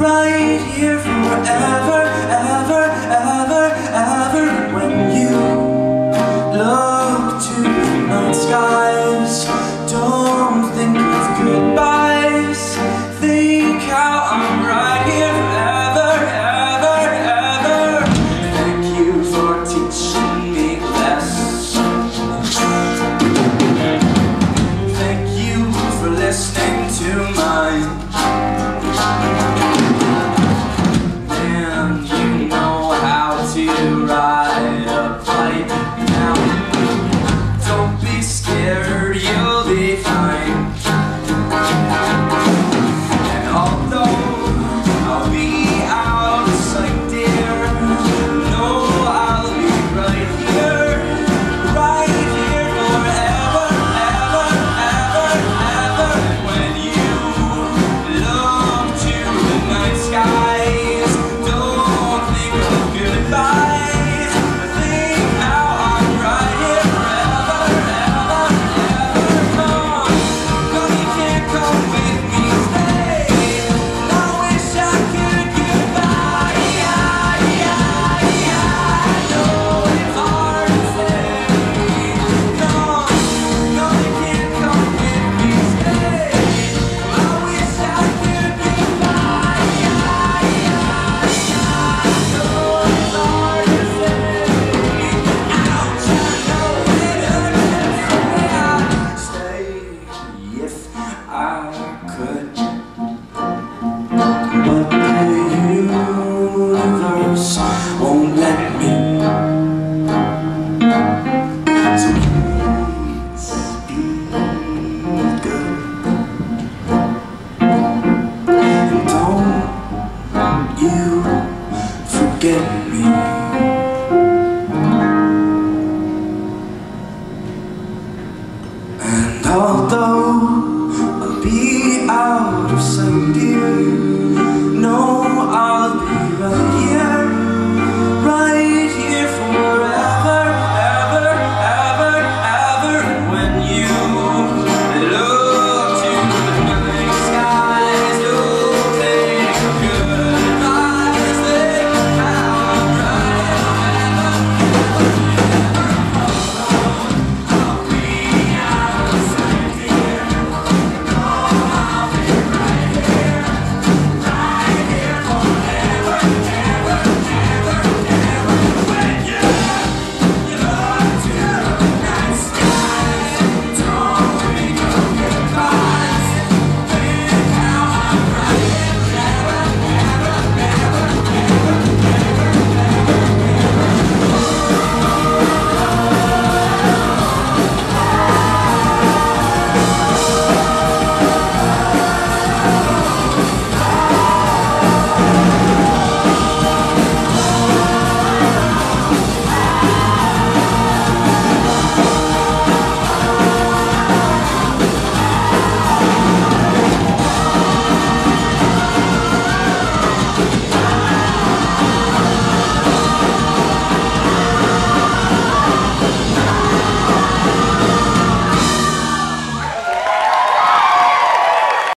right here forever, ever, ever, ever. When you look to the night skies, don't. sun.